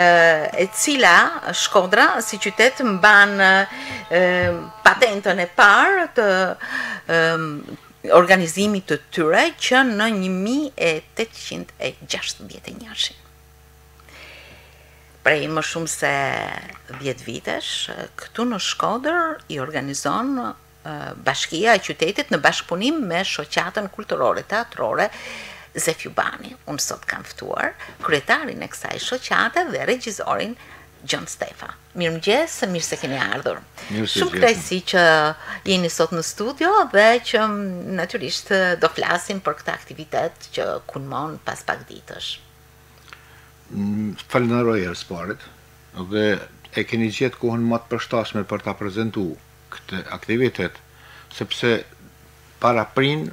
e cila Shkodra si qytet mban patentën e parë të organizimit të tyre që në 1861. Prej më shumë se dhjetë vitesh, këtu në Shkodër i organizon Bashkia e Qytetit në bashkëpunim me Shoqatën Kulturore Teatrore Zef Jubani. Unë sot kam ftuar kryetarin e kësaj shoqate dhe regjizorin Gjon Stefa. Mirëmëngjes, mirë se keni ardhur. Mirë se. Shumë kënaqësi që jeni sot në studio dhe që natyrisht do flasim për këtë aktivitet që kulmon pas pak ditësh. Falenderoj e së parit dhe e keni gjetë kohën ma të përshtatshme për ta prezentu këtë aktivitet, sepse paraprin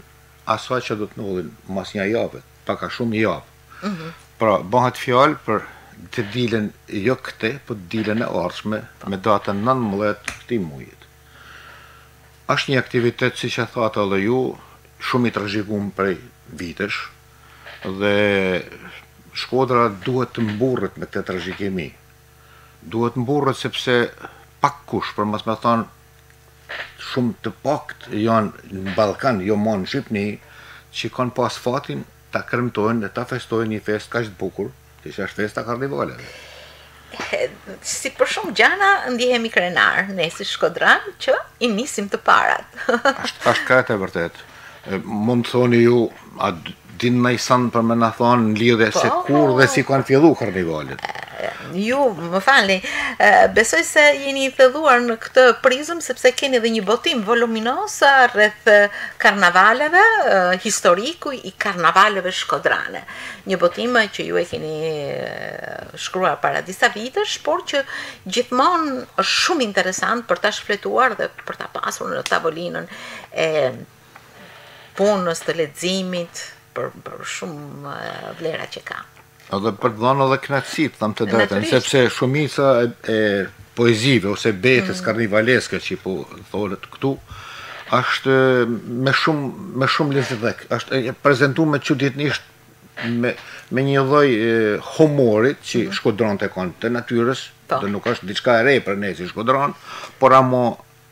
asaj që do të ndodhi mas një jave, pak a shumë javë. Pra, bahet fjalë për të dielën jo këtë, po të dielën e ardhshme me datën 19 të këtij mujit. Asht një aktivitet, siç e thatë edhe ju, shumë i trashigum prej vitesh, Dhe Shkodra duhet të mburret me këtë trashigimi. Duhet të mburret sepse pak kush, për mos me thanë shumë të pakët janë në Ballkan, jo ma në Shqipni, që kanë pas fatin ta kremtojnë dhe ta festojnë një festë kaq të bukur. Që asht festa e karnivalet. Si për shumë gjana, ndihemi krenar, ne si shkodran, që i nisim të parat. Ashtë ashtë krejt e vërtet. Mund të thoni ju, a dini naj send për me na thanë në lidhje po, se kur dhe si kanë fillu karnivalet? Ju, më falni, besoj se jeni i thelluar në këtë prizëm, sepse keni dhe një botim voluminoz rreth karnavaleve, historiku i karnavaleve shkodrane. Një botim që ju e keni shkruar para disa vitesh, por që gjithmonë është shumë interesant për ta shfletuar dhe për ta pasur në tavolinën e punës të leximit për, për shumë vlera që ka. Edhe për dhanë edhe kënaqësi, të tham të drejtën, sepse shumica e, e poezive ose bejtes karnivaleske që po thohet këtu, asht me shumë me shumë lezet, dhe asht e prezentume me çuditnisht me me një lloj humori që mhm. shkodranët e kanë të natyrës, dhe nuk është diçka e re për ne si shkodran, por ama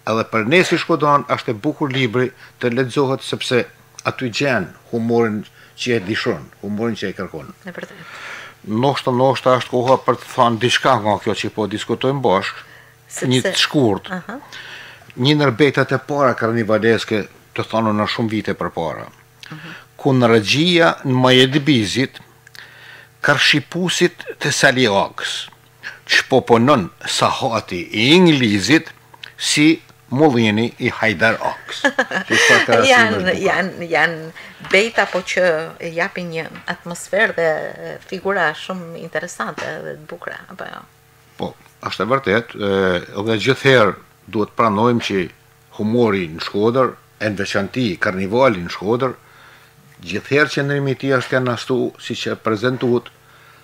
Edhe për ne si shkodran asht e bukur libri të lexohet sepse aty gjen humorin që e dishon, humorin që e kërkon. E vërtetë. Ndoshta ndoshta asht koha për të than diçka nga kjo që po diskutojmë bashkë. Sepse... Një t'shkurtë. Aha. Një ndër bejtet e para karnivaleske të thanna shumë vite përpara. Aha. Ku n'Rrgjia n'maje t'dibizit, karshi pusit të Sali Agës. Ç'po punon sahati i Inglizit si mullini i Hajdar Okës. Janë janë janë bejta po që japin një atmosferë dhe figura shumë interesante dhe të bukura, apo jo. Po, asht e vërtet, dhe gjithherë duhet t'pranojmë që humori në Shkodër, e në veçanti karnivali në Shkodër, gjithherë qendrimi i tij asht kanë ashtu siç e prezantuat,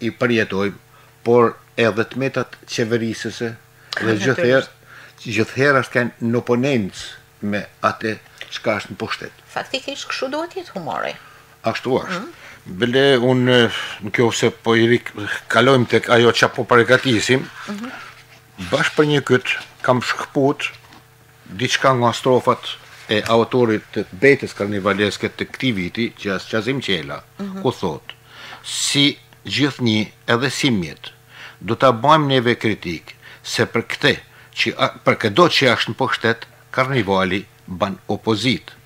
i përjetojmë, por edhe të metat qeverisëse dhe gjithherë gjithherë asht kanë në oponencë me atë çka është në pushtet. Faktikisht kështu duhet të jetë humori. Ashtu asht. Mm. Bile unë n'qoftë se po i rikalojmë te ajo që po përgatisim, mm -hmm. bash për një kët kam shkëput Diçka nga strofat e autorit të bejtes karnivaleske të këtij viti, që asht Qazim Çela, ku thotë, Si gjithnjë, edhe simjet, do ta bajmë neve kritikë, se për këtë, që, për këdo që asht në pushtet, Karnivali ban opozitë.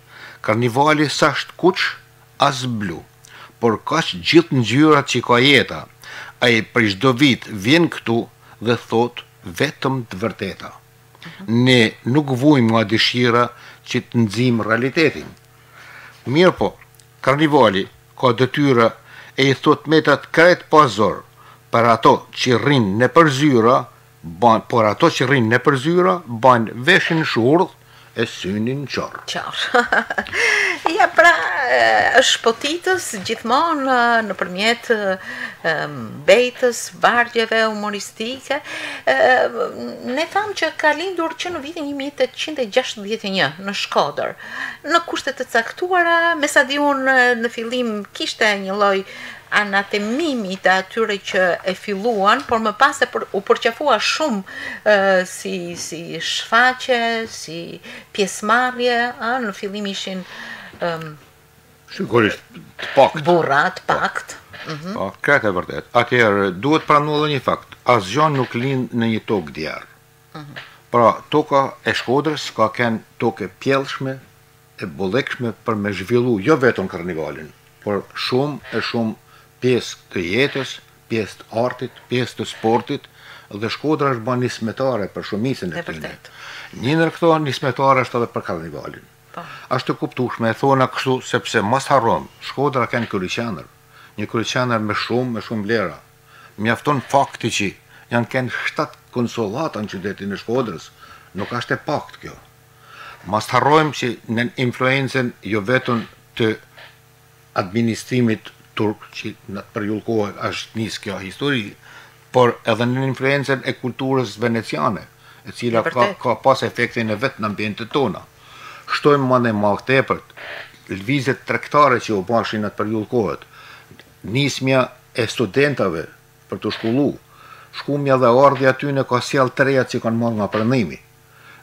Karnivali s'asht kuq, as blu, por ka gjithë ngjyrat që ka jeta. Ai për çdo vit vjen këtu dhe thotë vetëm të vërteta. Ne nuk vujmë nga dëshira që të nxijmë realitetin. Mirëpo, Karnivali ka detyra e i thotë t'metat krejt pa zor, për ato që rrinë nëpër zyra, bajnë, por ato që rrinë nëpër zyra, bajnë veshin shurdh, e synin qorr. Qorr. Ja pra, është shpotitës gjithmonë nëpërmjet bejtës, vargjeve humoristike. Ne thamë që ka lindur që në vitin 1861 në Shkodër, në kushte të caktuara, me sa di unë në fillim kishte një lloj anatemimi të atyre që e filluan, por më pas u përqafua shumë si si shfaqje, si pjesëmarrje, ë në fillim ishin sigurisht të paktë. Burra të paktë. Ëh. Mhm. Po, krejt e vërtet. Atëherë duhet pranu edhe një fakt. Asgjë nuk lind në një tokë djerr. Ëh. Mhm. Pra, toka e Shkodrës ka kenë tokë e pjellshme e bollekshme për me zhvillu jo vetëm karnivalin, por shumë e shumë pjesë të jetës, pjesë të artit, pjesë të sportit dhe Shkodra është ba nismetare për shumicën e tyne. Një ndër këto nismetare është edhe për karnivalin. Është e kuptueshme, e thona kshtu sepse mos harrojmë, Shkodra ka kenë kryeqendër, një kryeqendër me shumë e shumë vlera. Mjafton fakti që janë kenë shtatë konsullata në qytetin e Shkodrës, nuk është e paktë kjo. Mos harrojmë që nën influencën jo vetëm të administrimit turk, që në atë periudhë kohet është nisë kjo histori, por edhe nën influencën e kulturës veneciane, e cila ka pas efektin e vet në ambientet tona. Shtojmë mandej ma tepër, lëvizjet tregtare që u bashin në atë periudhë kohet, nismja e studentave për t'u shkollu, shkumja dhe ardhja e tyne ka sjall të rejat që kanë marrë nga prendimi.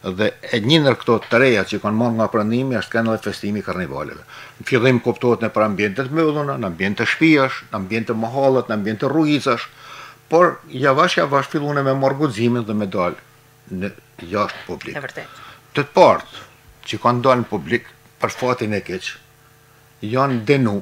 dhe njëndër këto të reja që kanë marrë nga prendimi është ken edhe festimi i karnivaleve. Në fillim kuptohet nëpër ambiente të mbylluna, në ambiente shtëpiash, në ambiente mahallet, në ambiente rrugicash, por javash javash fillune me marrë guximin dhe me dalë në jashtë publik. E vërtetë. Të të parët që kanë dalë në publik për fatin e keq janë denu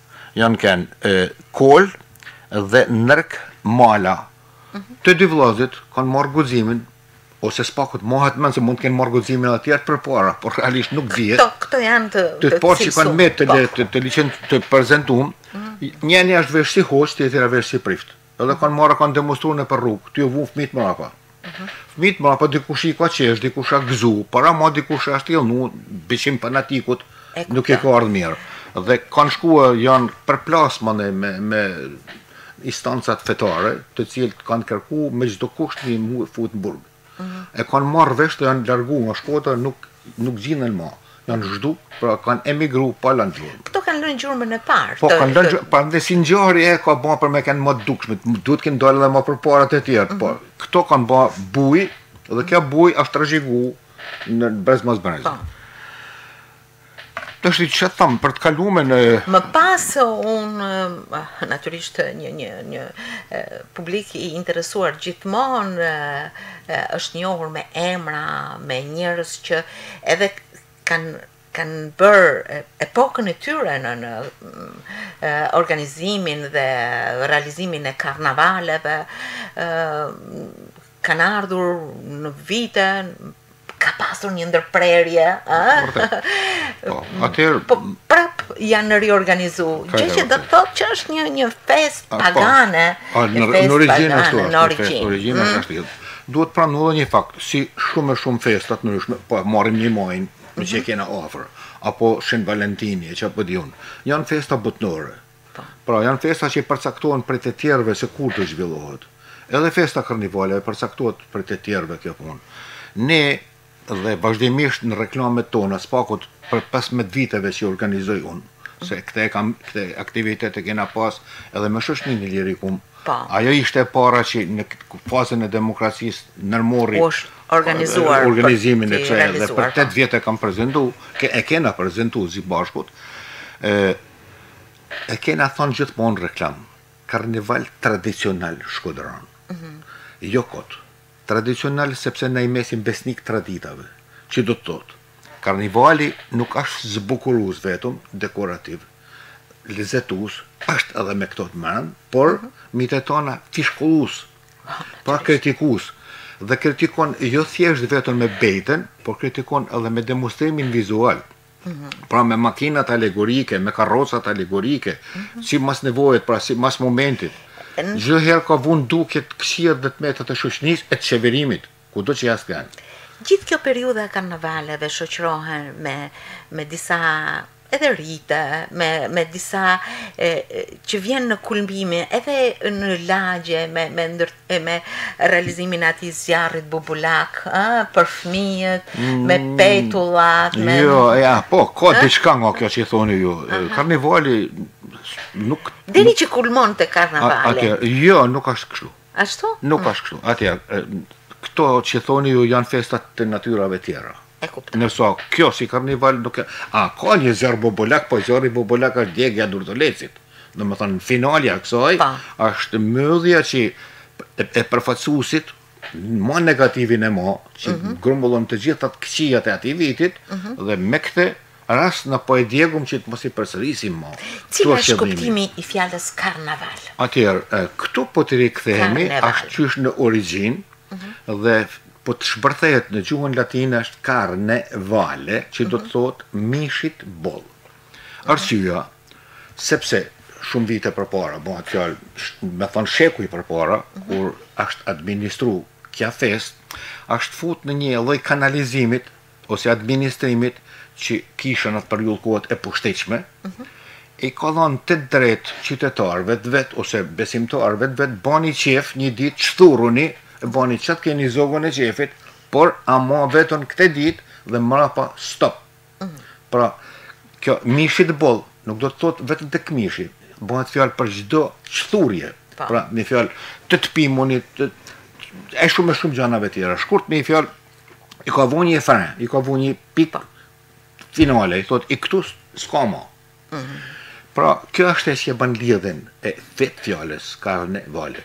Janë ken e, Kol dhe Nërk Mala. Të dy vllazit kanë marrë guximin ose s'pakut mahet mend se mund të kenë marrë guximin edhe të tjerë përpara, por realisht nuk dihet. Këto këto janë të të, të parë që kanë me të po. të, të liçen të prezantum. Mm. Njeni është vesh si hoxh, tjetri është vesh si prift. Edhe kanë marrë kanë demonstru nëpër rrugë, tu iu vu fëmijët mrapa. Fëmijët mrapa dikush i ka qesh, dikush a gzu, por ama dikush është idhnu, biçim fanatikut, nuk i ka ardhë mirë. Dhe kanë shku e janë përplasë manej me, me instancat fetare, të cilët kanë kërku me çdo kusht me u fut në burgë. e kanë marrë vesh kto janë largu nga Shkodra, nuk nuk gjinen ma. Janë zhdu, pra kanë emigru pa lënë gjurmë. Këto kanë lënë gjurmën e parë. Po kanë lënë gjurmë, prandaj si ngjarje e ka ba për me ken ma të dukshme, duhet të kenë dalë edhe ma përpara të tjerë, mhm. po këto kanë ba bujë dhe kjo bujë është trashëgu brez mas brezi. Po. Tashti çfarë thamë për të kalu në Më pas unë natyrisht një një një publik i interesuar gjithmonë është njohur me emra, me njerëz që edhe kanë kanë bër epokën e tyre në në organizimin dhe realizimin e karnavaleve, kanë ardhur në vite ka pasur një ndërprerje, ë? Po, atëherë po prap janë riorganizuar. Gjë që do të thotë që është një një festë po. pagane. Po, në origjinë ashtu është. Në origjinë, origjinë mm. është ashtu. Duhet pranuar një fakt, si shumë e shumë festa të ndryshme, po marrim Një Majin, meqë mhm. e kena afër, apo Shën Valentini, e ça po di un. Janë festa botnore. Pra, janë festa që përcaktohen prej të tjerëve se kur të zhvillohet. Edhe festa e karnivaleve përcaktohet prej të tjerëve kjo punë. Ne dhe vazhdimisht në reklamet tona, së pakut për pesëmbëdhjetë vite që organizoj unë, se këtë e kam, këtë aktivitet e kena pas edhe me shoqninë Ilirikum. Po. Ajo ishte e para që në fazën e demokracisë nërmori organizu organizimin e kësaj dhe për 8 vjet e kam prezentu, e kena prezentu së bashkut. E kena thonë gjithmonë në reklamë, karnival tradicional shkodran. Mm -hmm. Jo kot, tradicional sepse na i mesim besnik traditave, që do të thotë, karnivali nuk është zbukurues vetëm, dekorativ, lezetues, është edhe me këto të mëdha, por mm -hmm. mi të tana fshikullues, pra kritikues, dhe kritikon jo thjesht vetëm me bejten, por kritikon edhe me demonstrimin vizual. Pra me makinat alegorike, me karrocat alegorike, mhm. simas nevojet, pra simas momentit. Çdo herë ka vu n'dukje të këqijat dhe të metët e shoqnisë e të qeverimit, kudo që janë kenë. Gjithë kjo periudha e karnavaleve shoqrohen me, me disa edhe rite, me, me disa e, që vijnë në kulmime, edhe në lagje, me, me ndër, e me realizimin e atij zjarrit bubulak ë për fëmijët me mm. petullat me jo ja po ka diçka nga kjo që thoni ju karnevali nuk deri që kulmon te karnevali atë jo nuk është kështu ashtu nuk është kështu atë këto që thoni ju janë festa të natyrave tjera e kuptoj. Nërsa kjo si karnival nuk e A ka një zjarr bubulak po zjarri bubulak është djegia e dordolecit domethënë finalja e kësaj Po. është mbyllja që e përfaqëson ma negativin e ma që grumbullon të gjitha të këqijat e atij vitit dhe me këtë Rast na po e djegum që të mos i përsërisim ma. Cili është kuptimi i fjalës karnaval? Atëherë, këtu po t'i rikthehemi ashtë qysh në origjinë mhm. dhe po të zbërthehet në gjuhën latine është karne vale, që do të mhm. thotë mishit boll. Arsyeja, sepse shumë vite përpara, bahet fjalë, me thonë shekuj përpara, mhm. kur është administru kjo festë, është fut në një lloj kanalizimit ose administrimit që kisha n'at periudhë kohët e pushtetshme, i ka dhan të drejtë qytetarëve të vet ose besimtarëve të vet bani qef një ditë çthurruni, bani ça t'keni zakon e qefit, por ama vetëm këtë ditë dhe mrapa stop. Pra, kjo mishit boll nuk do të thotë vetëm tek mishi, bahet fjalë për çdo çthurrje. Po. Pra, me një fjalë të të pimunit, të e shumë e shumë gjanave tjera. Shkurt me fjalë i ka vu një fre, i ka vu një pikë finale, i thot, i këtu s'ka ma. Mhm. Pra, kjo është që ban lidhjen e vetë fjalës, karne vale.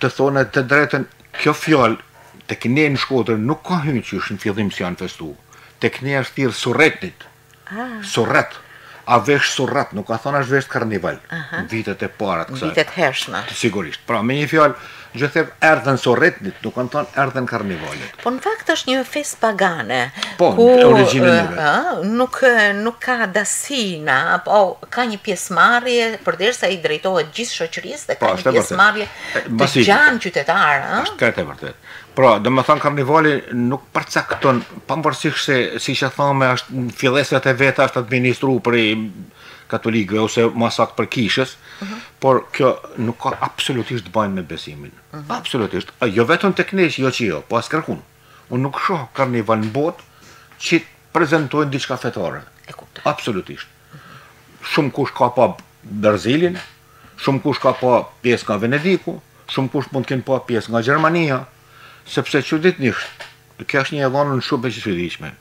Të them të drejtën, kjo fjallë, tek ne në Shkodër, nuk ka hynë qysh në fillim që janë festu. Tek ne është thirr surretënit, Surret. Asht vesh surret, nuk kanë thanë është vesh karnival. Vitet e para të kësaj. Vitet e hershme. Sigurisht. Pra, me një fjalë, gjithherë erdhën surretënit, nuk kanë thanë erdhën karnivalet. Po në fakt është një festë pagane. Po, në origjinën e vet. Nuk nuk ka dasina, po ka një pjesëmarrje përderisa i drejtohet gjithë shoqërisë dhe ka po, një pjesëmarrje të gjanë qytetare, ëh. Është e vërtetë. Pra, domethanë karnivali nuk përcakton pavarësisht se siç e thamë është në fillesat e veta është administru prej katolikëve ose ma saktë prej kishës, uh mhm. -huh. por kjo nuk ka absolutisht të bajë me besimin. Uh mhm. -huh. Absolutisht. A jo vetëm tek ne, jo që jo, po askërkun. Unë nuk shoh karnival në botë që të prezantojnë diçka fetare. E kuptoj. Absolutisht. Shumë kush ka pa Brazilin, shumë kush ka pa pjesë nga Venediku, shumë kush mund të kenë pa pjesë nga Gjermania, sepse çuditnisht, kjo është një e dhanë shumë e çuditshme.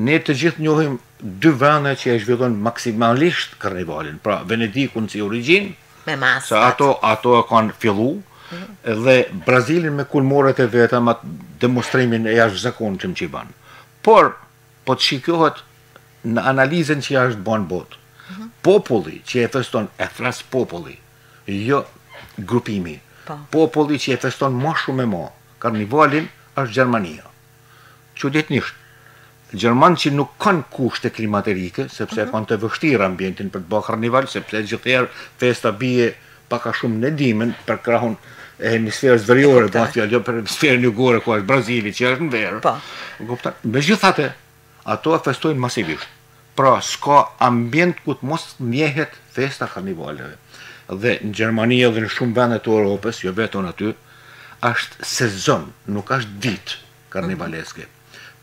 Ne të gjithë njohim dy vende që e zhvillojnë maksimalisht karnivalin, pra Venedikun si origjinë, me maskat. ato ato e kanë fillu mhm. dhe Brazilin me kulmoret e veta me demonstrimin e jashtëzakonshëm që i ban. Por Po të shikohet në analizën që është ba në botë. Populli që e feston, e thërras populli, jo grupimi. Po. Populli që e feston ma shumë e ma, karnivalin është Gjermania. Çuditnisht, gjermanë që nuk kanë kushte klimaterike, sepse e kanë të vështirë ambientin për të ba karnival, sepse gjithherë festa bie Pak a shumë në dimën për krahun e hemisferës veriore, po aty jo për hemisferën jugore ku është Brazili që është në verë. Po. E kupton? Megjithatë, ato e festojnë masivisht. Pra, s'ka ambient ku të mos ndjehet festa e karnivaleve. Dhe në Gjermani dhe në shumë vende të Europës, jo vetëm aty, është sezon, nuk është ditë karnivaleske.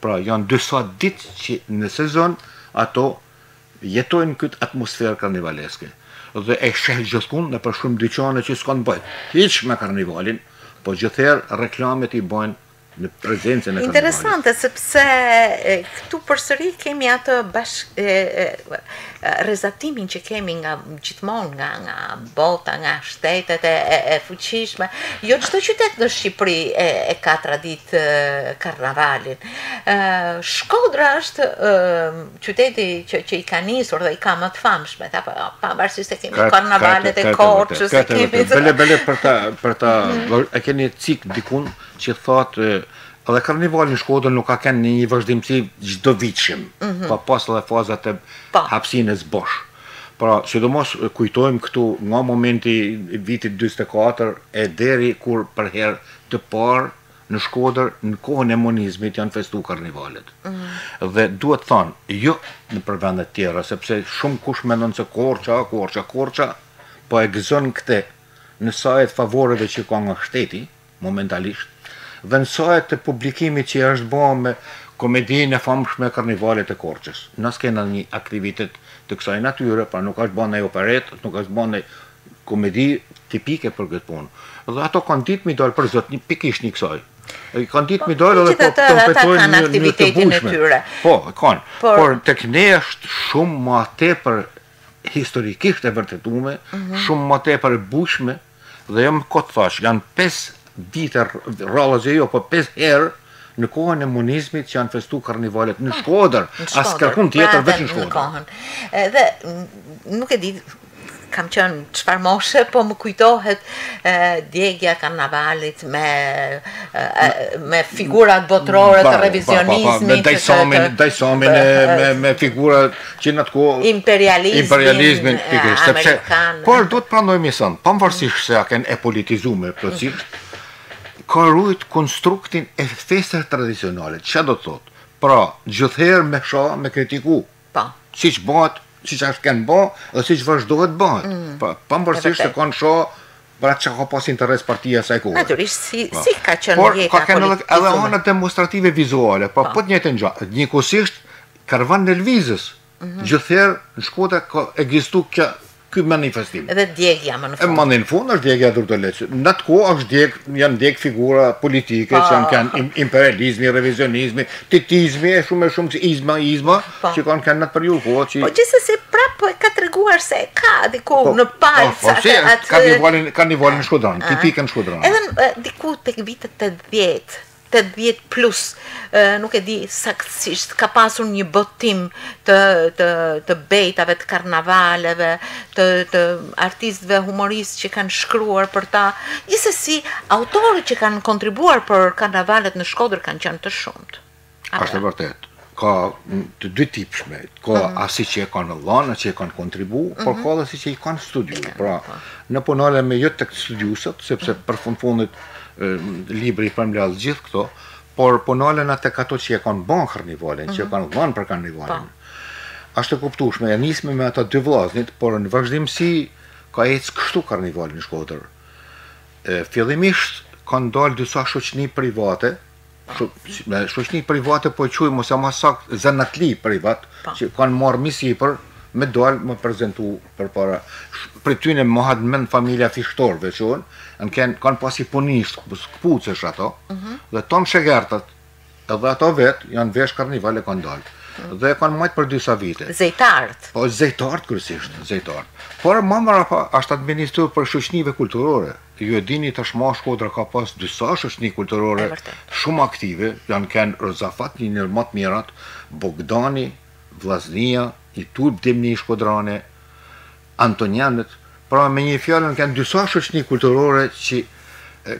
Pra, janë disa ditë që në sezon ato Jetojnë kët atmosferë karnivaleske dhe e sheh gjithkund nëpër shumë dyqane që s'kanë të bajnë hiç me karnivalin, po gjithherë reklamet i bajnë në prezencën e karnivalit. Interesante sepse këtu përsëri kemi atë rrezatimin që kemi nga gjithmonë nga nga bota, nga shtetet e, e fuqishme. Jo çdo qytet në Shqipëri e, e ka traditë karnavalin. Shkodra është Qyteti që që i ka nisur dhe i ka më të famshmet, apo jo, pavarësisht se kemi karnavalet e Korçës, se kemi... Bile, bile, për ta, për ta, e keni cek dikund që thotë, edhe karnivali në Shkodër nuk ka kenë një vazhdimësi çdovjetshme, mhm. ka pas edhe fazat e po. hapsinës bosh. Pra, sidomos kujtojmë këtu nga momenti vitit 44 e deri kur për herë të parë Në Shkodër në kohën e monizmit janë festu karnivalet. Dhe duhet thanë, jo nëpër vende të tjera, sepse shumë kush mendon se Korça, Korça, Korça po e gëzon këtë në saje të favoreve që ka nga shteti momentalisht dhe në saje të publikimit që i asht ba me komedinë e famshme Karnivalet e Korçës. Na s'kena një aktivitet të kësaj natyre, pra nuk asht ba naj operetë, nuk asht ba naj Komedi tipike për këtë punë. Dhe ato kanë ditë me i dalë për zot, pikërisht kësaj. I kanë ditë po, me i dalë dhe po të mbetojnë një, një të bujshme. Po, e kanë. Por, Por tek ne është shumë ma tepër historikisht e vërtetume, mm -hmm. shumë ma tepër e bujshme, dhe jam, me këtë thashë, janë 5 ditë rradhazi jo, po 5 herë, në kohën e monizmit që janë festu karnivalet në Shkodër, askërkund tjetër pra, veç në Shkodër. Dhe nuk e di, Kam qenë çfarë moshe, po më kujtohet djegia e karnavalit me me figurat botërore të revizionizmit. Me Daj Samin, Daj Samin me me figurat që në atë kohë imperializmin, imperializmin pikërisht, sepse por duhet të pranojmë një send, pavarësisht se a kenë e politizume plotësisht ka ruajt konstruktin e festës tradicionale. Ça do të thotë? Pra, gjithherë me sha, me kritiku. Po. Siç bahet, siç asht kenë ba, dhe siç vazhdohet të bahet. Mm. Po, pavarësisht se kanë sha për atë çka ka pas interes partia e asaj kohe. Natyrisht si po. si ka qenë por, jeta. Por ka kenë edhe edhe ana demonstrative vizuale, po, po. po të njëjtën gjë. Njëkohësisht karvane lëvizëse. Mm -hmm. Gjithherë në Shkodër ka ekzistu kjo ky manifestim. Edhe djegia më në fund. Më në fund është djegia e dordolecit. Në atë kohë është djeg, janë djeg figura politike që janë kenë imperializmi, revizionizmi, titizmi e shumë e shumë izma, izma, që kanë kenë në atë periudhë kohe që... Po gjithsesi prapë po e ka treguar se e ka diku po, në palcë po, po, atë... Karnivalin, karnivalin shkodran, tipik shkodran. Edhe diku tek vitet 80, tetëdhjetë plus nuk e di saktësisht ka pasur një botim të të të bejtave të karnavaleve të të artistëve humoristë që kanë shkruar për ta gjithsesi autorët që kanë kontribuar për karnavalet në Shkodër kanë qenë të shumtë është e vërtetë ka të dy tipshme, ka mm -hmm. asi që e kanë la nam, që e kanë kontribu, mm -hmm. por mhm. ka dhe asi që i kanë studiu. Pra, po. ne po ndalemi jo te këta studiusët, sepse mm -hmm. për fund të fundit libri i përmbledh gjithë këto, por po ndalena te ato që e kanë ba karnivalin, mm -hmm. që e mhm. kanë la nam për karnivalin. Po. Ashtë e kuptushme, e nisme me ata dy vllaznit, por në vazhdimësi ka ecë kështu karnivali në Shkodër. Fillimisht, kanë dalë disa shoqni private, me shoqni private po e quaj ose ma saktë zanatli privat po. që kanë marrë mbi sipër me dalë me prezentu përpara prej tyne mahet mend familja Fishtorëve që janë kenë kan pas një punishte këpucësh ato mm -hmm. dhe tanë shegertët edhe ato vetë janë vesh karnival e kanë dalë mhm. dhe kanë majtë për disa vite zejtart po zejtart kryesisht zejtart por ma mrapa ashtë administru prej shoqnive kulturore Ju e dini tashmë Shkodra ka pas disa shoqni kulturore shumë aktive, janë ken Rozafat një nër ma të mirat, Bogdani, Vllaznia, një tubë djemnish shkodrane, Antonianët, pra me një fjalë janë ken disa shoqni kulturore që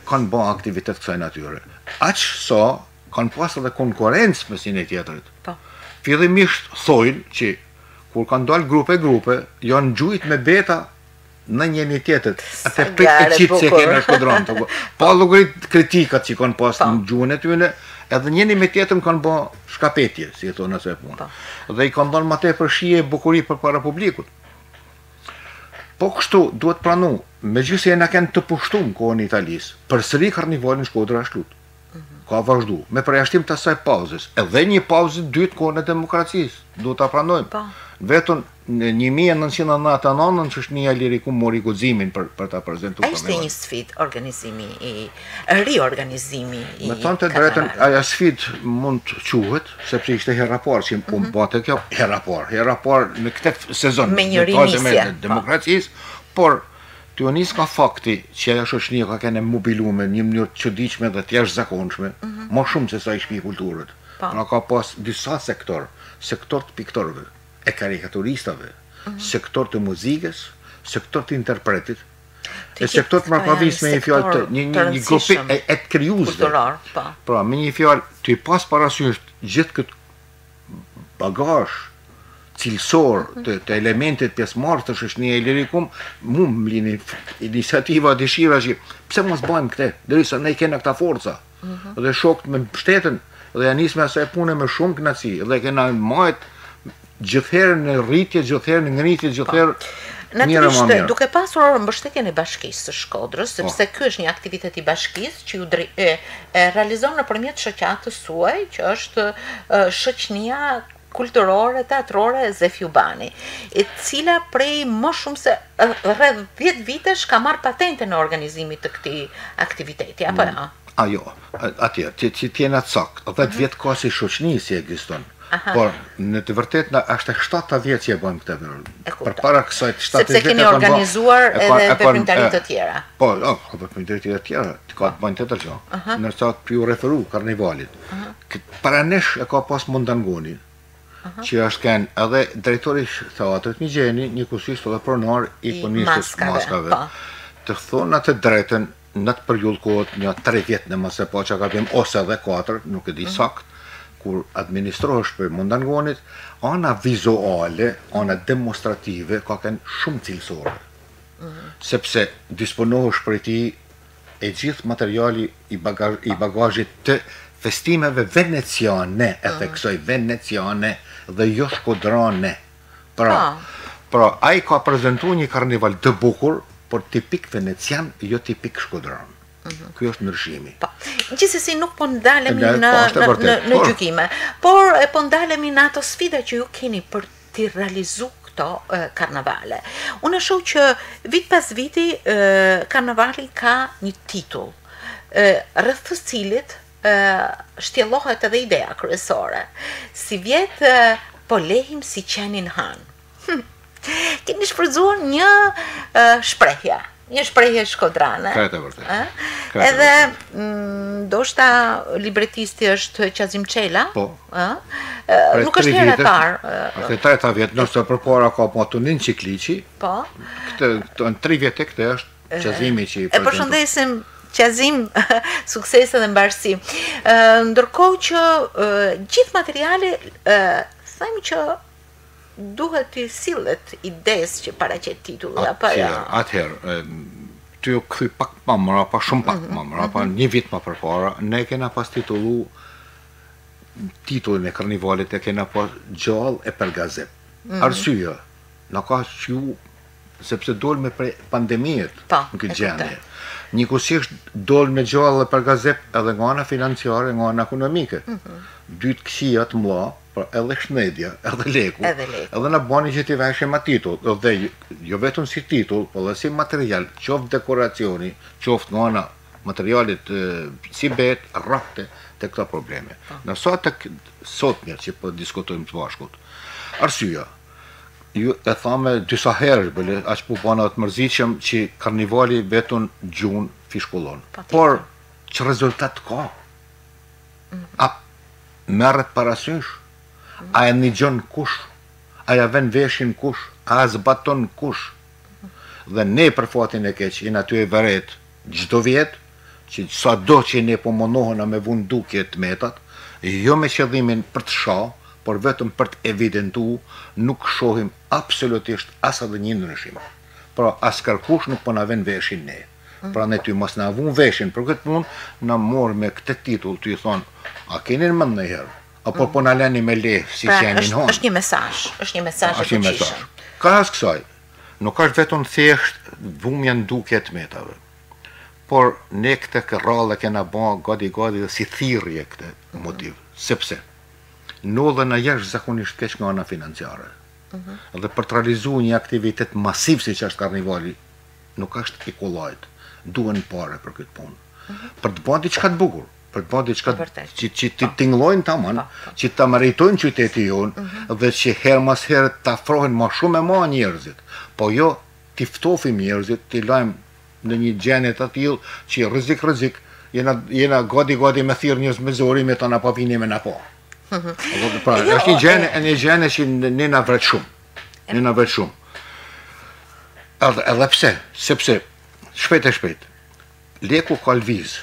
kanë ba aktivitet të kësaj natyre. Aq sa kanë pas edhe konkurrencë mes njëri tjetrit. Fillimisht thojnë që kur kanë dalë grupe grupe, janë gjujt me bejta Me njeni tjetrin, atë prit e qit që e kena shkodranë, të ku. Pa lukërit kritikat që i kanë pas po. në gjuhën e tyne, edhe njeni me tjetrin kanë ba shkapetje, si e thonë nji asaj pune. Po. Dhe i kanë dhanë ma tepër shije e bukuri përpara publikut. Po kështu duhet pranu, megjithëse jena kenë të pushtum në kohën e Italisë, përsëri karnivali n Shkodër është lutë. Mhm. Ka vazhdu, me përjashtim të asaj pauzës, edhe një pauzë të dytë kohën e demokracisë, duhet ta pranojmë. Po. Vetëm Në një mijë e nëntëqind e nëntëdhjetë e nëntë, shoqnia Ilirikum mori guximin për për ta prezantuar karnavalin. Ishte një sfidë organizimi i riorganizimi i karnavalit. Me thënë të drejtën, ajo sfidë mund të quhet, sepse ishte hera e parë që u mhm. bëhte kjo, hera e parë, hera e parë në këtë sezon me një rinisje të po. demokracisë, por tu u nis nga fakti që ajo shoqëni ka kenë e mobilume në një mënyrë të çuditshme dhe të jashtëzakonshme, mm -hmm. më shumë se sa nji shpi kulturet. Po. Pra ka pas disa sektor, sektor të piktorëve. e karikaturistave, sektor të muzikës, sektor të interpretimit, e sektor të marrëpadhënisë me një fjalë të një një një grupi e, e të krijuesve. Po. Pra, me një fjalë tu pas parasysh gjithë këtë bagazh cilësor të, të elementit pjesëmarrës te shoqnia Ilirikum, mu më lindi iniciativa dëshira që pse mos bëjmë këtë, derisa ne i kemi këto forca. dhe shokët më mbështetën dhe ia nisme asaj pune me shumë kënaqësi dhe kena majt gjithherë në rritje, gjithherë në ngritje, po. gjithherë Natyrisht, duke pasur mbështetjen e bashkisë së Shkodrës, po. sepse ky është një aktivitet i bashkisë që ju dri, e, e realizon nëpërmjet shoqatës suaj, që është e, shoqnia kulturore teatrore Zef Jubani, e cila prej më shumë se rreth dhjetë vitesh ka marrë patentën e organizimit të këtij aktiviteti, apo jo? A jo, atje, që të jena të sakt, 10 vjet ka si shoqni që ekziston. Por në të vërtetë na është 7 vjet që e bëjmë këtë vepër. Përpara kësaj 7 vjet. Sepse keni organizuar edhe veprimtari të tjera. Po, veprimtari të tjera, ka të bëjnë tjetër gjë. Ndërsa ju referu karnivalit. Para nesh e ka pas Mond Angoni, që ashtë kenë edhe drejtor i theatrit Migjeni, njëkohësisht edhe pronar i punishtes së maskave. Po. Të thona të drejtën, në at periudhë kohe nja tre vjet në mos e paça gabim, ose edhe katër, nuk e di mhm. sakt, kur administrohesh prej Mond Angonit, ana vizuale, ana demonstrative, ka kenë shumë cilësore. Mhm. Sepse disponohesh prej tij e gjithë materiali i bagazhit të festimeve veneciane, e po. theksoj veneciane dhe jo shkodrane. Pra, pa. Po. pra ai ka prezentu një karnival të bukur, por tipik venecian, jo tipik shkodran. Mhm. Ky është ndryshimi. Po. Gjithsesi nuk po ndalemi në po, në në, në gjykime, por e po ndalemi në ato sfida që ju keni për t'i realizu këto karnavale. Unë shoh që vit pas viti karnavali ka një titull, rreth të cilit shtjellohet edhe ideja kryesore. Sivjet po lehim si qeni n'hanë. Hm. Kemi shfrytëzuar një shprehje, Një shprehje shkodrane. Krejt e vërtetë. Ëh? Edhe mm, ndoshta libretisti është Qazim Çela, po. ëh? Nuk është hera e parë. Atë tre ta vjet, ndoshta përpara ka po Tonin Çikliçi. Po. Këtë ton 3 vjet e këtej është Qazimi që i përgjigjet. E përshëndesim Qazim, suksese dhe mbarësi. Ë ndërkohë që gjithë materiali ë themi që Duhet t'i sillet idesë që paraqet titulli apo jo? Atëherë, atëherë, tuj u kthy pak ma mrapa, shumë pak ma mrapa, mhm, mhm. një vit ma përpara, ne kena pas titullu titullin e karnivalit e kena pas gjallë e për gazep. Mhm. Arsyeja, na ka çu Sepse dolme prej pandemiet po, në këtë gjendje. Njëkohësisht dolme gjallë dhe për gazep edhe nga ana financiare, nga ana ekonomike. Mm -hmm. Dy të kqija të mdha, pra po edhe shndetja, edhe leku, edhe, leku. edhe na bani që t'i veshim ma titull, dhe jo, jo vetëm si titull, po dhe si material, qoftë dekoracioni, qoftë nga ana materiale t'i bjerë, t'i rrahte të këta probleme. Po. Në sa, te sot mirë që po diskutojmë së bashkut, arsyeja, Siç e thame disa herë, bile aq po bana i mërzitshëm që karnivali vetun gjun, fishkullon. Por ç'rezultat ka? A merret parasysh? A e nigjon kush? A ja ven veshin kush? A e zbaton kush? Dhe ne për fatin e keq jena tuj e vrejtë Çdo vjet, që sado që ne po munohena me vu n'dukje t'metat, jo me qëllimin për të sha, por vetëm për të evidentu, nuk shohim absolutisht as edhe nji ndryshim. Pra, as kërkush nuk po na ven veshin ne. Prandaj tuj mos na vu veshin për këtë punë, na morme këtë titull t'ju thom, a keni në mend ndonjëherë, apo po na leni me lehë si qeni në honë? Pra, është një mesazh, është një mesazh i fuqishëm. Krahas kësaj, Nuk asht vetun thjesht vumja n'dukje e t'metave, por ne këtë radhë e kena ba gati gati dhe si thirrje këtë motiv, sepse ndodhena jashtëzakonisht keq nga ana financiare dhe për të realizu një aktivitet masiv siç është karnivali nuk është i kollajt, duhen pare për këtë punë, për të ba diçka të bukur. për të ba diçka që që të po. tingëllojë tamam, po, po. që ta meritojë qyteti jonë mhm. dhe që herë mas herë të afrohen ma shumë e ma njerëzit. Po jo t'i ftofim njerëzit, t'i lajmë në një gjendje të tillë që rrezik rrezik jena jena gati gati me thirr njerëz me zori me thanë a po vini me na pa. Mhm. Pra, jo, është një gjendje, është një gjendje që ne na vret shumë. Ne na vret shumë. Edhe pse, sepse shpejt e shpejt leku ka lviz.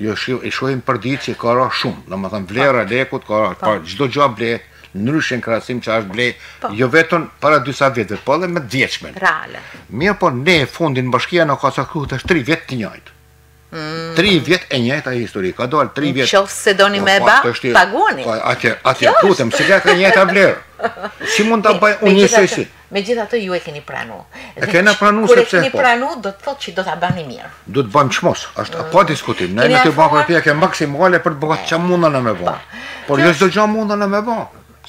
Jo, e shohim përditë që ka ra shumë, domethënë vlera e lekut ka ra, pa çdo gjë blehet ndryshe në krahasim siç është ble, jo vetëm para disa vjetëve, po edhe me të vjeçmen. Reale. Mirë po ne fondin bashkia na ka caktuar tash 3 vjet të njëjtë. 3 vjet e njëjta histori, ka dalë 3 vjet. Qoftë se doni me ba, paguani. Po atje, atje tutem, s'ka të njëjtën vlerë. Si mund ta bëj unë një sesi? Megjithatë ju e keni pranu. E kena pranu sepse po. Kur e keni po. pranu do të thotë që do ta bëni mirë. Do të bëjmë çmos, është mm. pa diskutim. Ne do të bëmë përpjekje maksimale për të bërë çka mundena me ba. Po. Por jo çdo gjë mundena me ba,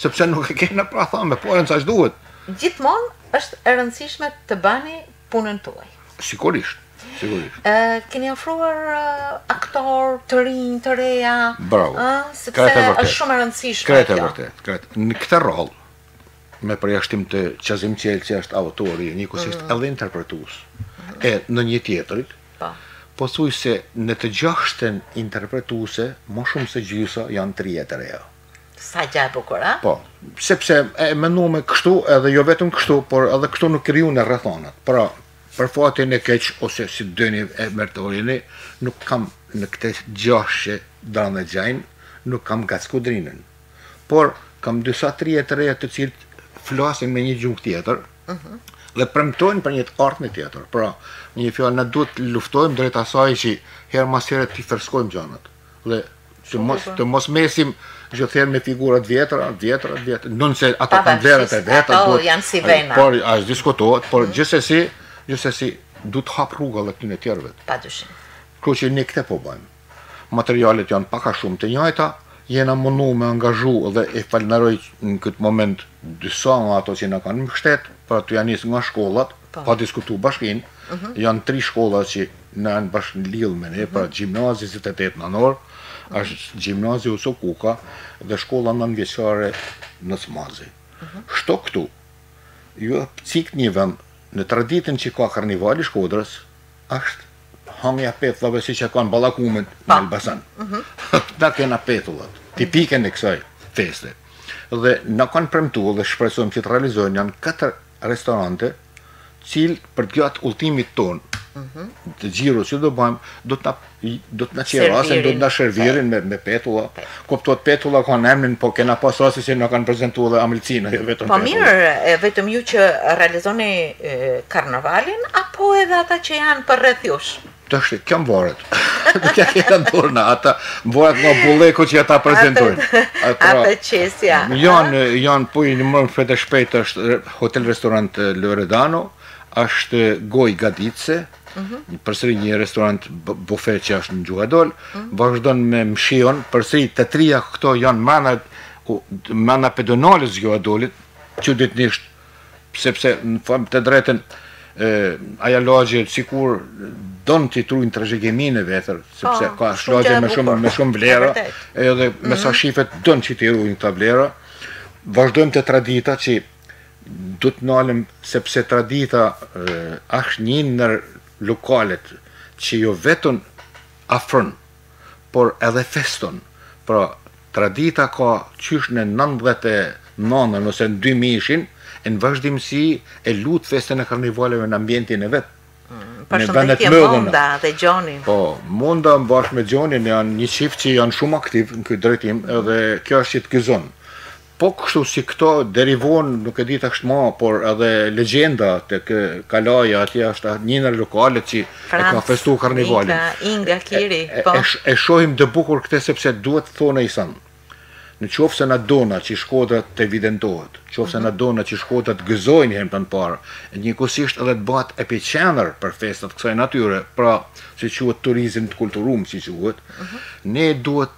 sepse nuk e kemi pra thamë, po edhe sa duhet. Gjithmonë është e rëndësishme të bëni punën tuaj. Sigurisht. Sigurisht. Ë keni afruar aktorë të rinj, të reja. Bravo. Ë sepse është shumë e rëndësishme. Krejt e vërtetë, krejt. Në këtë rol, me përjashtim të Qazim Çelës që është autori, njëkohësisht mm. edhe interpretues mm. e ndonjë tjetrit, po. po thuj se në të gjashtë interpretues, më shumë se gjysa janë fytyra të reja. Sa gja e bukur, a? Po, sepse e menume kështu edhe jo vetëm kështu, por edhe kështu na u krijun rrethanat. Pra, për fatin e keq, ose si doni emërtojeni, nuk kam në këte gjashtë Dranen dhe Gjinin, nuk kam as Kodrinën. por kam disa fytyra të reja të cilët flasin me një gjuhë tjetër, mhm. dhe premtojnë për një të ardhme tjetër. Pra, me një fjalë, ne duhet të luftojmë drejt asaj që herë mas herë t'i freskojmë gjanët. Dhe të mos, të mos mesim gjithherë me figurat vjetra, vjetra, vjetra, ndonëse ato kanë vlerët e vjetra, ato janë si vena. Po, as diskutohet, por mhm. gjithsesi, gjithsesi, duhet hapë rruga edhe këtyne tjerëve. Pa dyshim. Kështu që ne këte po bëjmë. Materialet janë pak a shumë të njajta, jena munu me angazhu dhe i falënderoj në këtë moment disa nga ato që na kanë mbështet, pra të ja nis nga shkollat, po. pa diskutu bashkinë, uh mhm. -huh. janë tri shkolla që na janë bashkëngjitë me ne, uh -huh. pra mhm. gjimnazi 28 Nanor, uh -huh. është gjimnazi Oso Kuka dhe shkolla nanvjeçare Ndoc Mazi. Uh mhm. -huh. Shto këtu, një specifikë vend, në traditën që ka karnavali i Shkodrës, Asht hangrja e petullave siç e kanë ballakumet në Elbasan. Na kena petullat, tipike e kësaj feste. Dhe na kanë premtuar dhe shpresojmë që të realizojnë janë katër restorante, të cilët përgjatë udhëtimit tonë, të xhirut që do bëjmë, do të na do të na qerasin, do të na servirin me, me petulla. Kuptohet petulla kanë emnin, po kena pas raste që na kanë prezantuar edhe amëlcina, jo vetëm petulla. Po mirë, e vetëm ju që realizoni e, karnavalin apo edhe ata që janë përreth jush. Tash kjo mvaret. S'e kemi në dorë na ata, varet nga bollëku që ata prezantojnë. Ata pra, që s'i. Jan janë po i numëroj shpejt e shpejt është hotel restorant Loredano, është Goja Gaditëse, Mhm. Një përsëri një restorant bufe që është në Gjuhadol, mhm. vazhdon me Misionin, përsëri të tria këto janë n'anë të, n'anë pedonales Gjuhadolit, çuditnisht, sepse me thanë të drejten, ajo lagje, sikur donë ta rujnë trashëgimin e vetër, sepse po, ajo është lagje me shumë, me shumë vlera, edhe me sa mhm. shifet donë që t'i rujnë kto vlera, vazhdojmë te Tradita që Do të nalem sepse Tradita asht nji ndër lokalet që jo vetëm ofron por edhe feston pra Tradita ka qysh në nëntëdhjetë e nandën ose në dy mijëshin e në vazhdimësi e lut festën e karnavaleve në ambientin e vet në vendet e mëdha Monda dhe Gjonin po Monda bashkë me Gjonin janë një çift që janë shumë aktiv në këtë drejtim edhe kjo është gja që të gëzon Po kështu si këto deri vonë nuk e di tash më, por edhe legjenda tek kalaja atje është një ndër lokalet që e ka festu karnivalin. Franc, Inga, Kiri, po. E, e, e shohim të bukur këtë sepse duhet thanë nji sen. Në qofë se na dona që Shkodra të evidentohet, në qofë se na mhm. dona që shkodrant gëzojnë herën e parë, njëkohsisht edhe të bahet epiqendër për festa të kësaj natyre, pra si quhet turizëm të kulturum, si quhet, mhm. ne duhet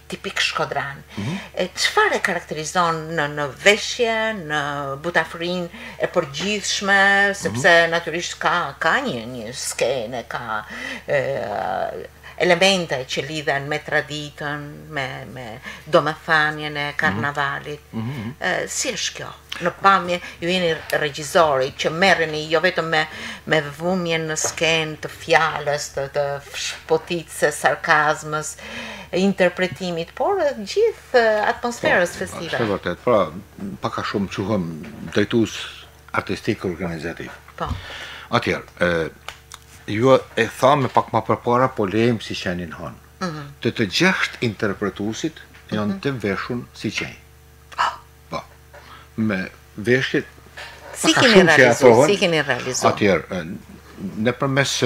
tipik shkodran. Çfarë e karakterizon në në veshje, në butaforinë e përgjithshme, sepse mhm. natyrisht ka ka një një skenë, ka e, elemente që lidhen me traditën, me me domethënien e mhm. karnavalit. Mm -hmm. e, si është kjo? në pamje, ju jeni regjisori që merreni jo vetëm me me vumjen në skenë të fjalës, të, të shpotisë, sarkazmës, interpretimit, por edhe gjithë eh, atmosferës po, festive. Është vërtet, pra pak a shumë quhem drejtues artistik organizativ. Po. Atëherë, ë eh, ju e thamë pak ma përpara po lehim si qeni n'hanë. Mm -hmm. Të të gjashtë interpretuesit janë mm -hmm. të veshun si qenë. Po. Me veshjet si i keni realizuar, si i keni realizuar. Atëherë, nëpërmes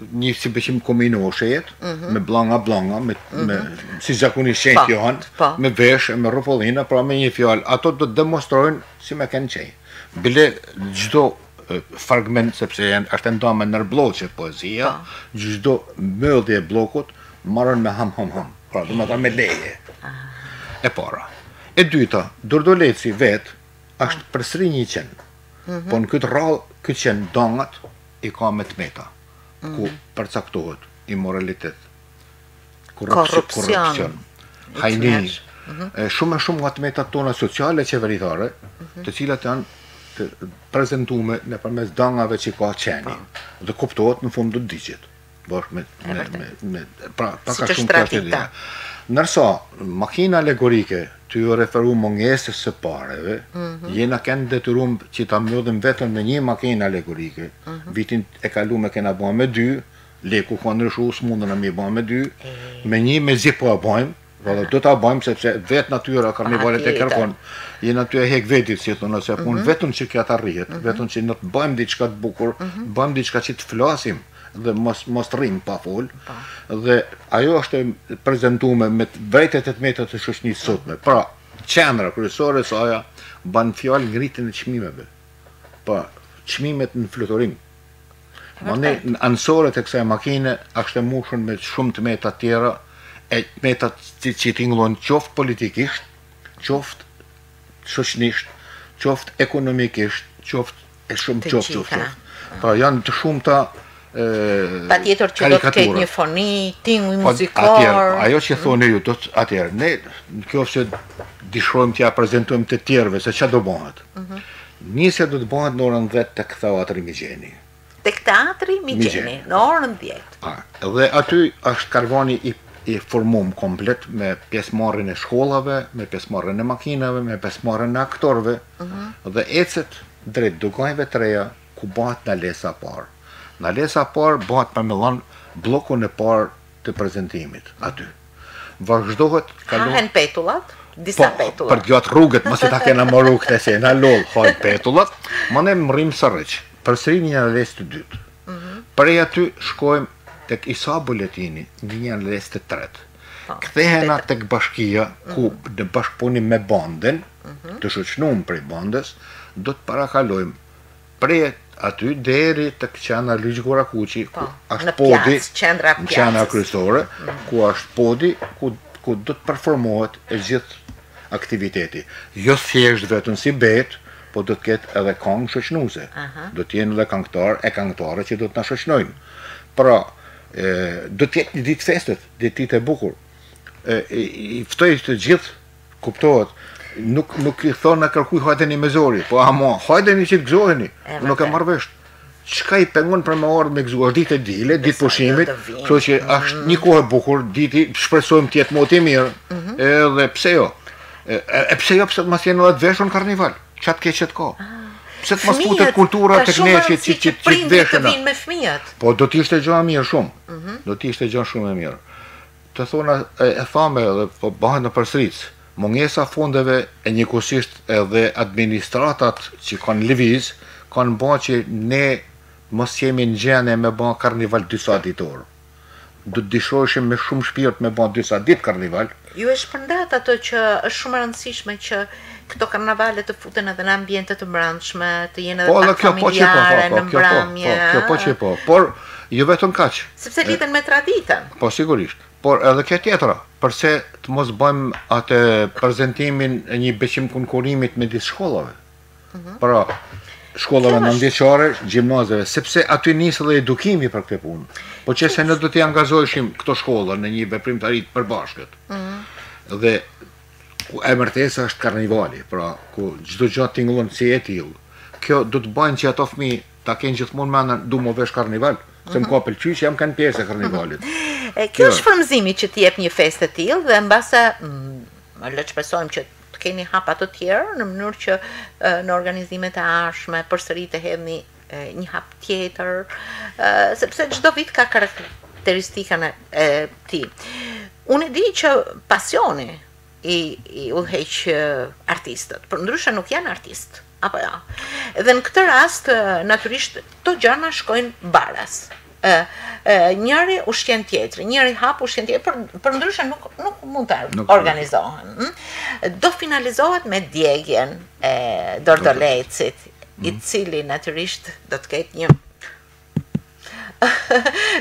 një si biçim kominoshe je, mm -hmm. me danga danga, me, mm -hmm. me mhm. si zakoni qentë, me veshë, me rëpollina, pra me një fjallë, ato do të demonstrojnë si me kënë qen. Bile çdo fragment sepse janë është ndame nëpër blloqe poezia, po. çdo mbyllje e bllokut maron me ham ham ham. Pra, domethanë me leh. E para. E dyta, Dordoleci vet është po. përsëri një qen. Mhm. Po në këtë radhë, ky qen dangat i ka me të meta, ku mhm. përcaktohet imoralitet. korrupsion, hajni, mhm. shumë e shumë nga të metat tona sociale qeveritare, mhm. të cilat janë të prezentume nëpërmes dangave që ka qeni, po. dhe kuptohet në fund digjet. Bërë me, me, me, me, pra, pak a shumë kjo â ideja. Ndërsa, makina alegorike, tu iu referu mungesës së pareve, mhm. jena kënë detyrum që ta mbyllim vetëm me një makinë alegorike, vitin e kalume kena ba me dy, Leku ka ndryshu, s'mundena me i ba me dy, me nji me zi po e bajmë, pra dhe do ta bajmë, sepse vetë natyra e karnivalit e kërkon, i natë e hek vetit, si thonë, se punë mhm. vetëm që kjo të arrihet, mhm. vetëm që ne të bajmë diçka të bukur, mhm. të bajmë diçka që të flasim, dhe mos, mos të rrimë pa fol, po. dhe ajo është e prezentume me veset e të metat e shoqnisë sotme, pra, qendra kryesore e saj ban fjalë ngritjen e çmimeve, pa, po, çmimet në fluturim, Mani anësoret e kësaj makine ashtë e mushun me shumë të meta tjera, e të meta që tingëllon qoftë politikisht, qoftë shoqnisht, qoftë ekonomikisht, qoftë e shumë qoftë qoftë qoftë. Pra janë të shumta. Patjetër që do të ketë një foni, tingulli po, muzikor... Ajo që thoni ju, do të... atëherë, ne në qoftë se dishrojmë t'ja prezentojmë të tjerëve, se ça do bëhet. Mhm. Nisja do të bëhet në orën dhjetë tek Teatri Migjeni. Tek Teatri Migjeni, në orën dhjetë. A, dhe aty është karvani i i formum komplet me pjesëmarrjen e shkollave, me pjesëmarrjen e makinave, me pjesëmarrjen e aktorëve dhe ecet drejt Dugajve të Reja ku bëhet ndalesa e parë. Ndalesa e parë bëhet për me dhënë bllokun e parë të prezantimit aty. Vazhdohet kalon. Hahen petullat, disa po, petulla. Përgjatë rrugës, mos të kena marrë këtë se na lol, hoj petullat, me ne mrrim sërish. Përsëri një ndalesë të dytë. Mm -hmm. Prej aty shkojmë tek Isa Buletini, në një ndalesë të tretë. Po, Kthehena tek bashkia mm -hmm. ku mhm. në bashkëpunim me bandën, mm -hmm. të shoqnum prej bandës, do të parakalojmë Prej aty deri tek skena Luigj Gurakuqi, po, ku është podi, qendra pjatës, skena kryesore, mm. ku është podi, ku ku do të performohet e gjithë aktiviteti. Jo thjesht vetëm si bet, po do të ketë edhe këngë shoqënuese. Do të jenë edhe këngëtar e këngëtare që do të na shoqënojnë. Pra, e, do të jetë një ditë festet, një ditë e bukur. E, i ftoj të gjithë Kuptohet. Nuk nuk i thona kërkuj hajdeni me zori, po ama hajdeni që të gëzoheni. Nuk e marr vesh. Çka i pengon për me ardhë me gëzu? Është ditë e dile, ditë pushimit, kështu që është mhm. një kohë e bukur, ditë shpresojmë të jetë më e mirë. Mhm. Edhe pse jo? E pse jo pse të mos jeni të veshur në karnival? Ça t'keqet ka. Ah. Pse të mos futet kultura tek ne që që që të veshën? Po do të ishte gjë e mirë shumë. Mhm. Do të ishte gjë shumë e mirë. Të thona e thamë edhe po bahet me e përsërit. Mungesa fondeve e njëkohësisht edhe administratat që kanë lëviz kanë ba që ne të mos jemi në gjendje me ba karnival disaditor. Do të dëshiroshim me shumë shpirt me ba disa ditë karnival. Ju e e përmendët atë që është shumë e rëndësishme që Këto karnavale të futen edhe në ambiente të brendshme, të jenë edhe po, pak po, po, familjare, në mbramje. Po, kjo po që po, por jo vetëm kaq. Sepse lidhen me traditën. Po sigurisht. Por edhe kjo tjetra, përse të mos bëjmë atë prezantimin e një biçim konkurrimit midis shkollave. Mhm. Pra, shkollave nëntëvjeçare, gjimnazeve, sepse aty nis edhe edukimi për këtë punë. Po qe se ne do t'i angazhojshim këto shkolla në një veprimtari të përbashkët. Mhm. Dhe ku emërtesa është karnivali, pra ku çdo gjë tingëllon si e tillë, kjo do të bajnë që ata fëmijë ta kenë gjithmonë mendën du më vesh karnival, se më mhm. ka pëlqy që jam kenë pjesë e karnivalit. E kjo është frymëzimi që t'i jep një festë të tillë dhe mbase mm, le të shpresojmë që të keni hapa të tjerë në mënyrë që në organizimet e ardhshme përsëri të hedhni një hap tjetër, sepse çdo vit ka karakteristikën e tij. Unë e di që pasioni i, i udhëheq artistët, përndryshe nuk janë artistë, apo jo. Ja. Dhe në këtë rast, natyrisht, këto gjana shkojnë baras. Ë, ë, njëri ushqen tjetrin, njëri hap ushqen tjetrin, për, përndryshe nuk, nuk mund të nuk organizohen. Hm? Do finalizohet me djegjen e Dordolecit, i mhm. cili natyrisht do të ketë një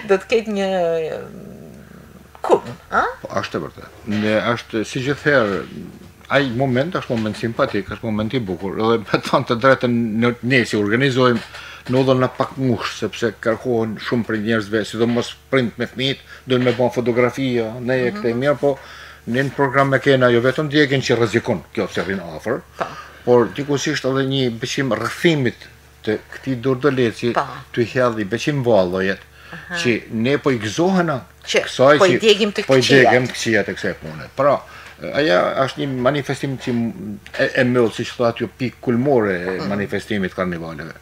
do të ketë një kumt, a? Po, ashtë e vërtetë. Ne ashtë, si gjithherë, Ai moment është moment simpatik, është moment i bukur edhe me thanë të drejtën ne që organizojmë ndodhena pak ngusht sepse kërkohen shumë prej njerëzve, sidomos prindët me fëmijët, duen me ba fotografia, ne e këtë mirë, po ne në program e kena jo vetëm djegien që rrezikon, kjo se rrinë afër, por njëkohësisht edhe një besim rrethimit të këtij dordoleci po. të cilit bëjmë vallet që ne po i gëzohena që kësaj po i djegim të këqijat po i djegim të këqijat e kësaj pune pra aja është një manifestim që e, e mbyll siç thatë ju pikë kulmore e mm. manifestimit karnivaleve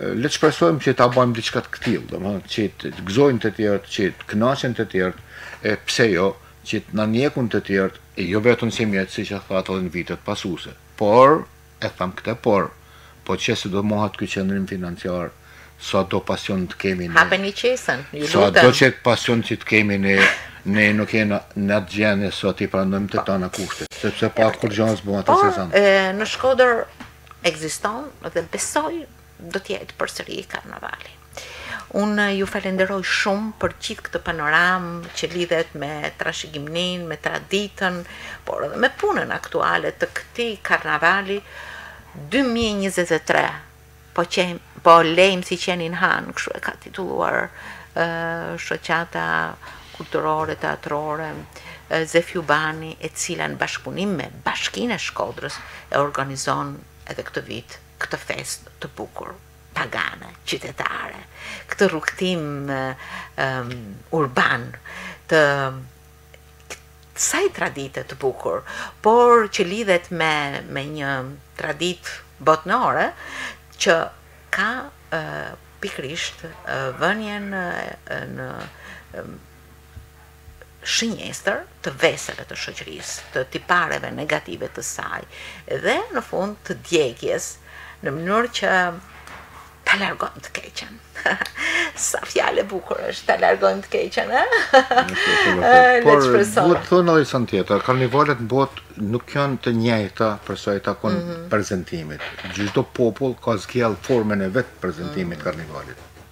le të shpresojmë që ta bëjmë diçka të këtillë, domethënë që të gëzojnë të tjerët, që të kënaqen të tjerët, e pse jo, që të na ndjekin të tjerët, e jo vetëm si mjet, siç e thatë edhe në vitet pasuese. Por E tham këtë por po qe se do mbahet ky qëndrim financiar sa do pasion të kemi ne Hapeni qesen, ju lutem. Sa do qet pasion që të kemi ne ne nuk jena në atë gjendje sa t'i pranojmë të tana kushtet, sepse pa atë kurrgja s'bëhet po, asnjë. Por, në Shkodër ekziston dhe besoj do të jetë përsëri karnavali. Unë ju falenderoj shumë për gjithë këtë panoramë që lidhet me trashëgiminë, me traditën, por edhe me punën aktuale të këtij karnavali 2023. Po, qenë, po lehim si qeni n'hanë, kështu e ka titulluar uh, shoqata kulturore, teatrore, uh, Zef Jubani, e cila në bashkëpunim me bashkinë e Shkodrës e organizon edhe këtë vit këtë festë të bukur pagane, qytetare, këtë rrugëtim um, urban të kësaj tradite të bukur, por që lidhet me, me një traditë botënore që ka uh, pikërisht uh, vënien uh, në uh, shënjestër të veseve të shoqërisë, të tipareve negative të saj dhe në fund të djegjes në mënyrë që ta largojmë të keqen. Sa fjalë e bukur është ta largojmë të keqen, ë? Por duhet thënë edhe diçka tjetër, karnavalet në botë nuk janë të njëjta për sa i takon mhm. prezentimit. Çdo popull ka zgjedh formën e vet prezentimit mhm. karnavalit.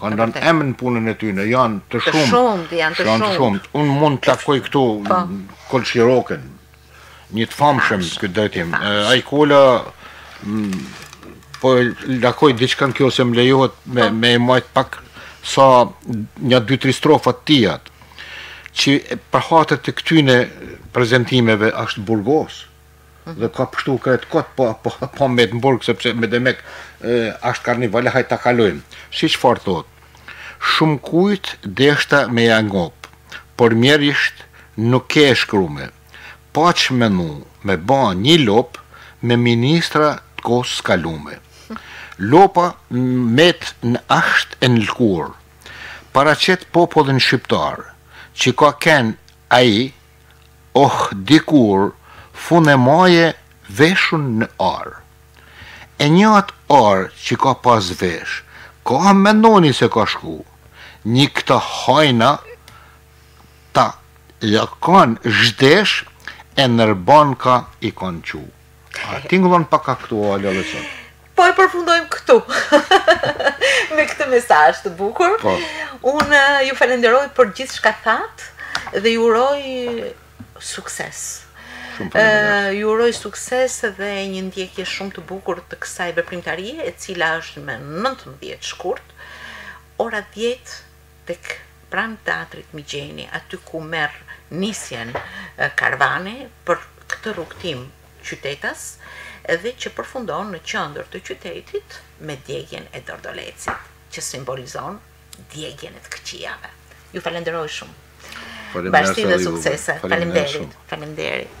Kanë lanë emën në punën e tyne, janë të shumtë. Të shumtë, janë të shumtë. Janë të shumtë. Unë mund të lakoj këtu po. Kol Shirokën, një të famshëm këtë drejtim. Ai Kola po lakoj diçka n'qoftë se më lejohet me po. me e mbajt paksa nja dy tri strofa të tija që për hatër të këtyne prezentimeve asht burgos. dhe ka pështu krejt kot pa, po, pa, po, met në burg, sepse me demek asht karnavale hajt ta kalojmë. Si çfarë thotë, shumë kujt deshta me ia ngop, por mjerisht nuk kje e shkrume, paç menu me ba një lopë me ministra të kohës së kalume. Lopa met në asht e në lëkurë, paraqet popullin shqyptar, që ka kenë ai, Oh dikur fun e maje veshun në ar E njat ar që ka pas vesh Kah mendoni se ka shku Njikta hajnat ia kan zhdesh E nër banka i kan çu. A tingullon pak ka këtu o Alja Lëqen? Po e përfundojmë këtu, me këtë mesazh të bukur. Po. Unë eh, ju falenderoj për gjithçka thatë dhe ju uroj sukses. Shumë eh, Ju uroj sukses dhe një ndjekje shumë të bukur të kësaj veprimtarie, e cila është me 19 shkurt, ora 10 tek pranë teatrit Migjeni aty ku merr nisjen karvani për këtë rrugëtim qytetas dhe që përfundon në qendër të qytetit me djegien e dordolecit që simbolizon djegien e të këqijave. Ju falenderoj shumë. Bashkësi dhe suksese. Faleminderit. Faleminderit.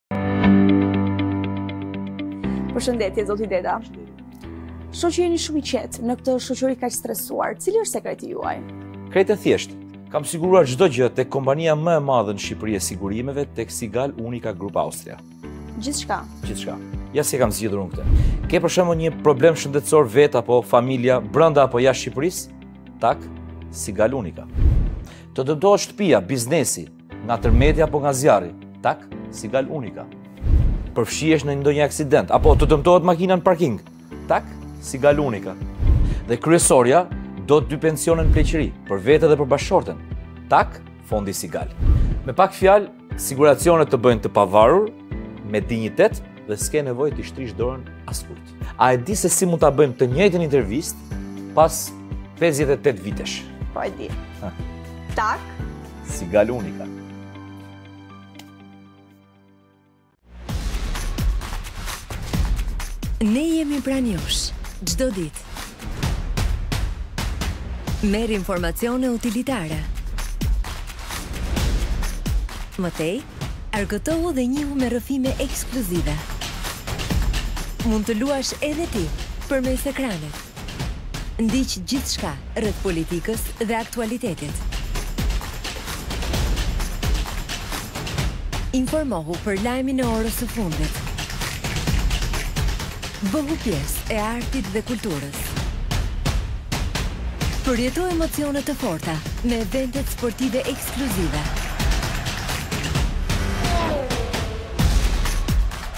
Përshëndetje, zoti Deda. Shoh që jeni shumë i qetë në këtë shoqëri kaq të stresuar. Cili është sekreti juaj? Krejt e thjeshtë. Kam siguruar çdo gjë tek kompania më e madhe në Shqipëri e sigurimeve tek Sigal Uniqa Group Austria. Gjithçka. Gjithçka. Ja si e kam zgjidhur unë këtë. Ke për shembull një problem shëndetësor vetë apo familja brenda apo jashtë Shqipërisë? Tak, Sigal Uniqa. Të dëmtohet shtëpia, biznesi, Nga tërmeti apo nga zjarri, tak, Sigal Unika. Përfshihesh në ndonjë aksident apo të dëmtohet makina në parking, tak, Sigal Unika. Dhe kryesorja do dy pensione në pleqëri, për vete dhe për bashkëshorten, tak, fondi Sigal. Me pak fjalë, siguracionet të bëjnë të pavarur, me dinjitet dhe s'ke nevojë t'i shtrish dorën askujt. A e di se si mund ta bëjmë të njëjtën intervistë pas 58 vitesh? Po e di. Tak. Sigal Unika. Ne jemi pranë jush çdo ditë. Merri informacione utilitare. Më tej, Argëtohu dhe njihu me rrëfime ekskluzive. Mund të luash edhe ti përmes ekranit. Ndiq gjithçka rreth politikës dhe aktualitetit. Informohu për lajmin e orës së fundit. Bëhu pjesë e artit dhe kulturës. Përjeto emocione të forta me eventet sportive. ekskluzive.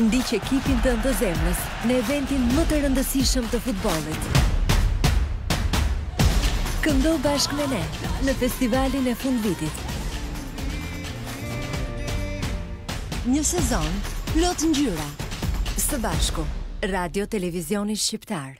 Ndiq ekipin tënd të zemrës në eventin më të rëndësishëm të futbollit. Këndo bashkë me ne në festivalin e fundvitit. Një sezon plot ngjyra. Së bashku, Radio Televizioni Shqiptar.